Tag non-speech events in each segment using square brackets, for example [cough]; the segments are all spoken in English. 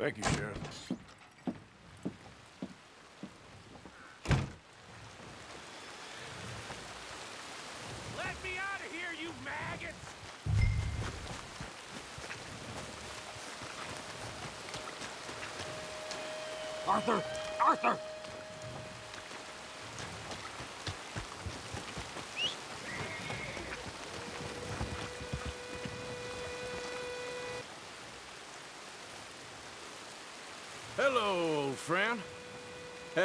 Thank you, Sheriff. Let me out of here, you maggots! Arthur! Arthur!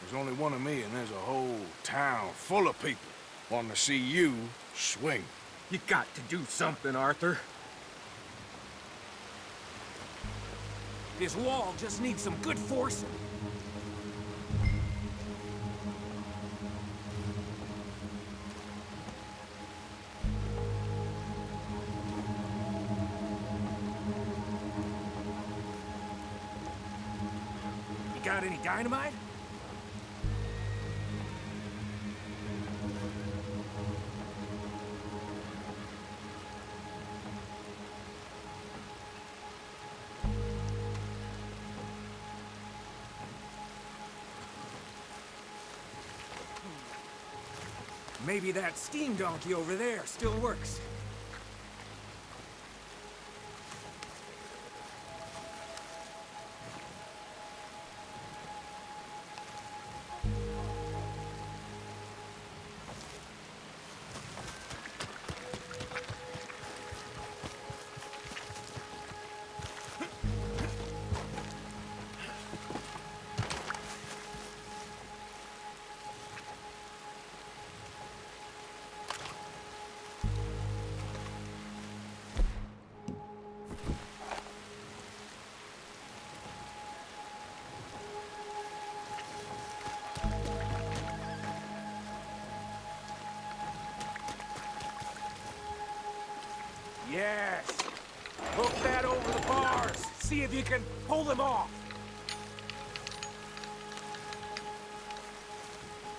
There's only one of me, and there's a whole town full of people wanting to see you swing. You got to do something, Arthur. This wall just needs some good forcing. You got any dynamite? Maybe that steam donkey over there still works. Yes. Hook that over the bars. See if you can pull them off.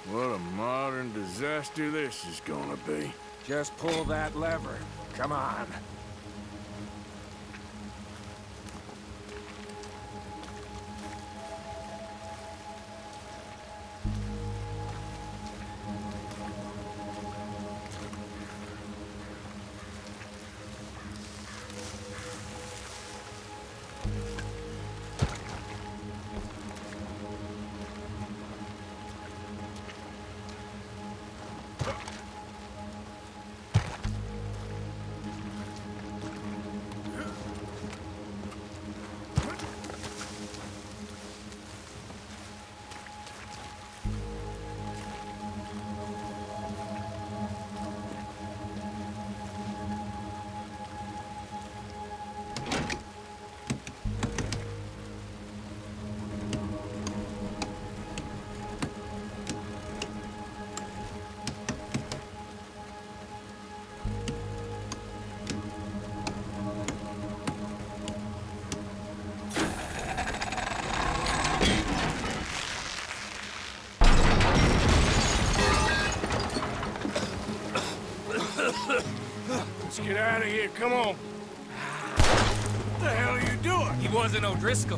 What a modern disaster this is gonna be. Just pull that lever. Come on. Cousin O'Driscoll.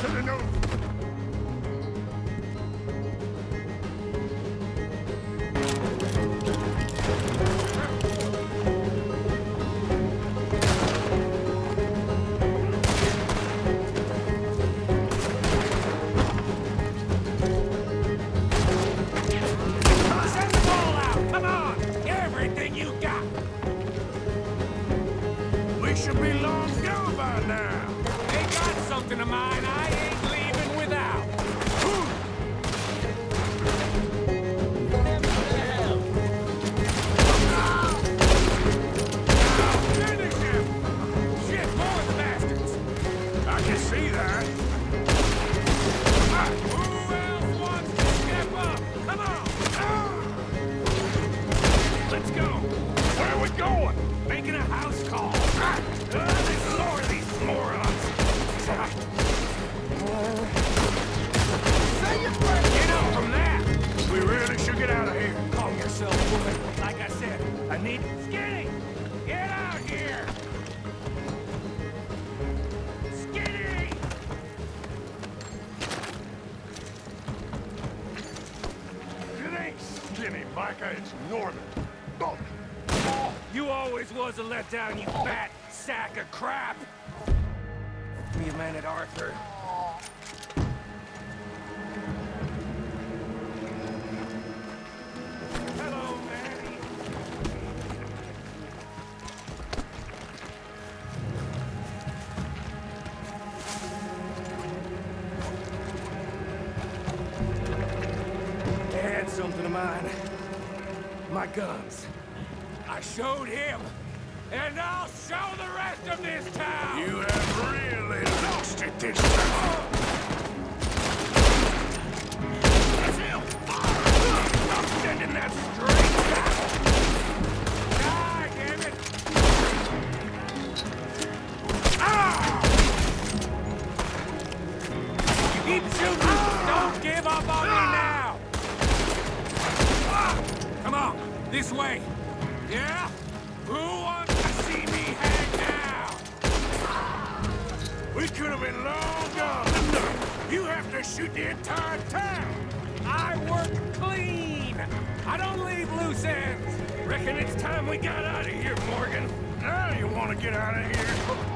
Should've known. should be long Get up from that. We really should get out of here. Calm yourself, woman. Like I said, I need... Skinny! It's northern. Bulk. You always was a letdown, you fat sack of crap! Be a man at Arthur. Hello, Manny. They had something of mine. My guns. I showed him, and I'll show the rest of this town! You have really lost it this time. Sending that straight! This way! Yeah? Who wants to see me hang now? We could have been long gone. You have to shoot the entire town. I work clean! I don't leave loose ends! Reckon it's time we got out of here, Morgan. Now you want to get out of here?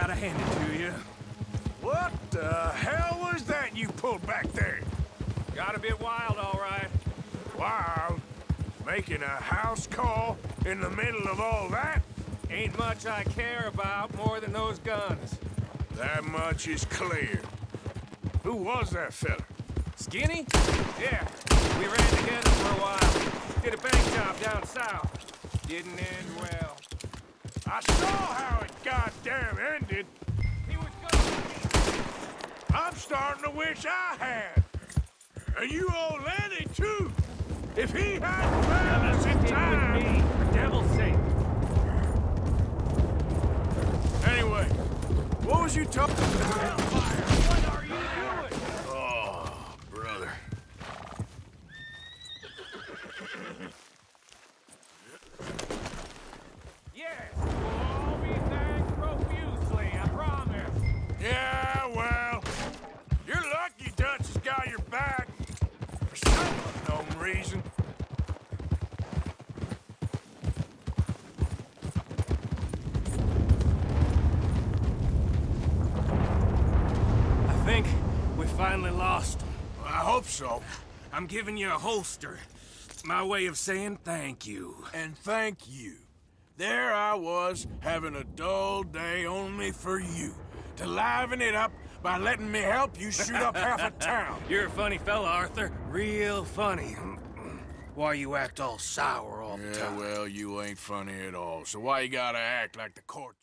Gotta hand it to you. What the hell was that you pulled back there? Got a bit wild, all right. Wild. Making a house call in the middle of all that? Ain't much I care about more than those guns. That much is clear. Who was that fella? Skinny? Yeah. We ran together for a while. Did a bank job down south. Didn't end well. I saw how it goddamn ended. He was gonna I'm starting to wish I had. And you old Lenny, too. If he hadn't found us in time... me, for devil's sake. Anyway, what was you talking Hellfire, finally lost? Well, I hope so. I'm giving you a holster. My way of saying thank you. And thank you. There I was, having a dull day only for you. To liven it up by letting me help you shoot up half a town. [laughs] You're a funny fella, Arthur. Real funny. Why you act all sour all yeah, the time? well, you ain't funny at all. So why you gotta act like the court...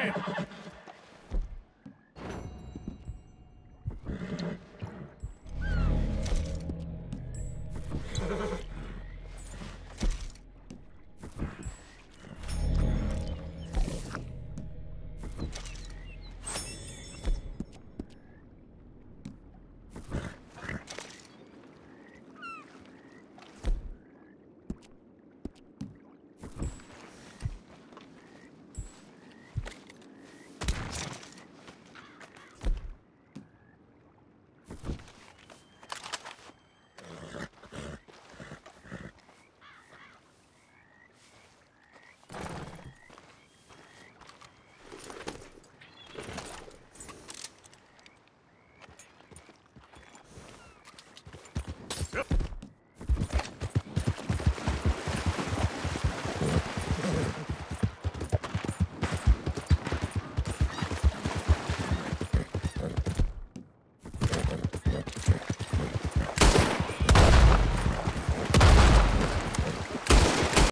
man.